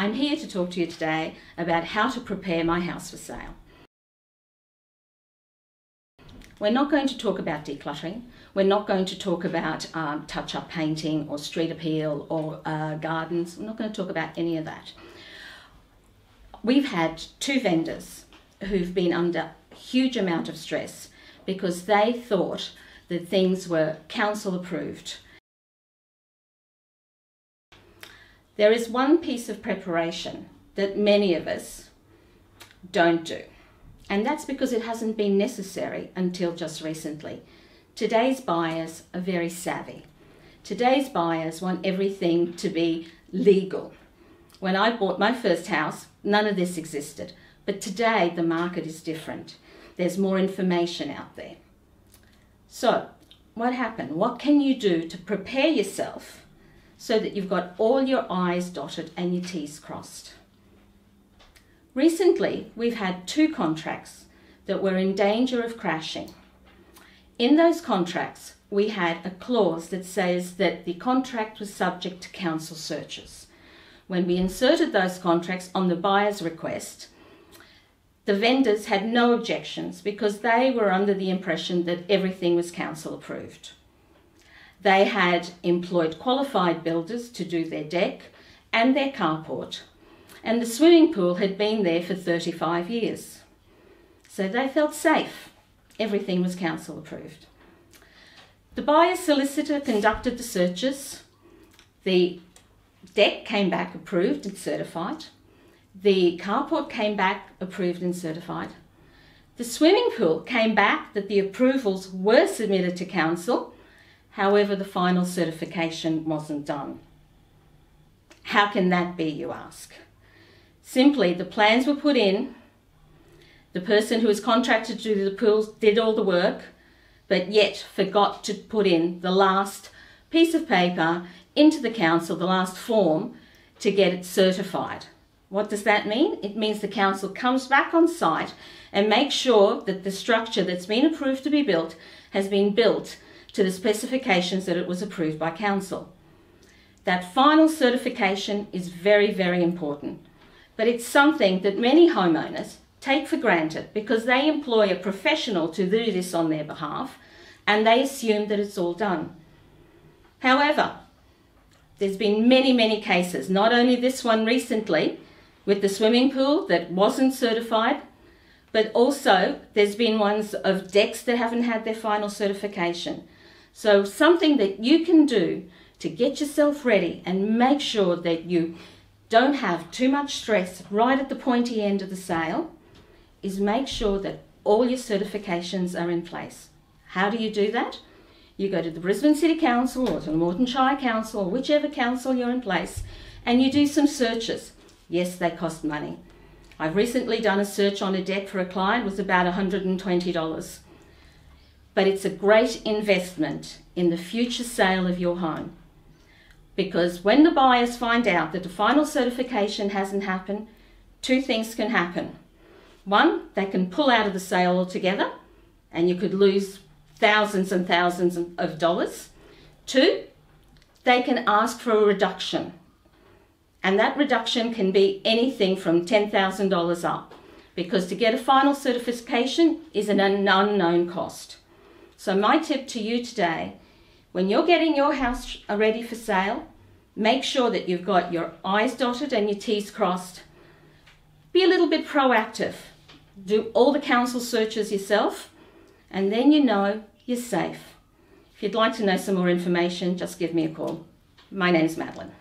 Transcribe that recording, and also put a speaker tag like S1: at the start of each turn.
S1: I'm here to talk to you today about how to prepare my house for sale. We're not going to talk about decluttering. We're not going to talk about um, touch up painting or street appeal or uh, gardens. We're not going to talk about any of that. We've had two vendors who've been under a huge amount of stress because they thought that things were council approved. There is one piece of preparation that many of us don't do. And that's because it hasn't been necessary until just recently. Today's buyers are very savvy. Today's buyers want everything to be legal. When I bought my first house, none of this existed. But today the market is different. There's more information out there. So, what happened? What can you do to prepare yourself so that you've got all your I's dotted and your T's crossed? Recently, we've had two contracts that were in danger of crashing. In those contracts, we had a clause that says that the contract was subject to council searches. When we inserted those contracts on the buyer's request, the vendors had no objections because they were under the impression that everything was council approved. They had employed qualified builders to do their deck and their carport and the swimming pool had been there for 35 years. So they felt safe. Everything was council approved. The buyer's solicitor conducted the searches. The deck came back approved and certified. The carport came back approved and certified. The swimming pool came back that the approvals were submitted to council, however, the final certification wasn't done. How can that be, you ask? Simply, the plans were put in, the person who was contracted to do the pools did all the work, but yet forgot to put in the last piece of paper into the council, the last form, to get it certified. What does that mean? It means the council comes back on site and makes sure that the structure that's been approved to be built has been built to the specifications that it was approved by council. That final certification is very, very important but it's something that many homeowners take for granted because they employ a professional to do this on their behalf and they assume that it's all done. However, there's been many, many cases, not only this one recently with the swimming pool that wasn't certified, but also there's been ones of decks that haven't had their final certification. So something that you can do to get yourself ready and make sure that you don't have too much stress right at the pointy end of the sale is make sure that all your certifications are in place. How do you do that? You go to the Brisbane City Council or to the Moreton Shire Council or whichever council you're in place and you do some searches. Yes, they cost money. I've recently done a search on a deck for a client, it was about $120. But it's a great investment in the future sale of your home. Because when the buyers find out that the final certification hasn't happened, two things can happen. One, they can pull out of the sale altogether and you could lose thousands and thousands of dollars. Two, they can ask for a reduction. And that reduction can be anything from $10,000 up because to get a final certification is an unknown cost. So my tip to you today when you're getting your house ready for sale, make sure that you've got your I's dotted and your T's crossed. Be a little bit proactive. Do all the council searches yourself, and then you know you're safe. If you'd like to know some more information, just give me a call. My name's Madeleine.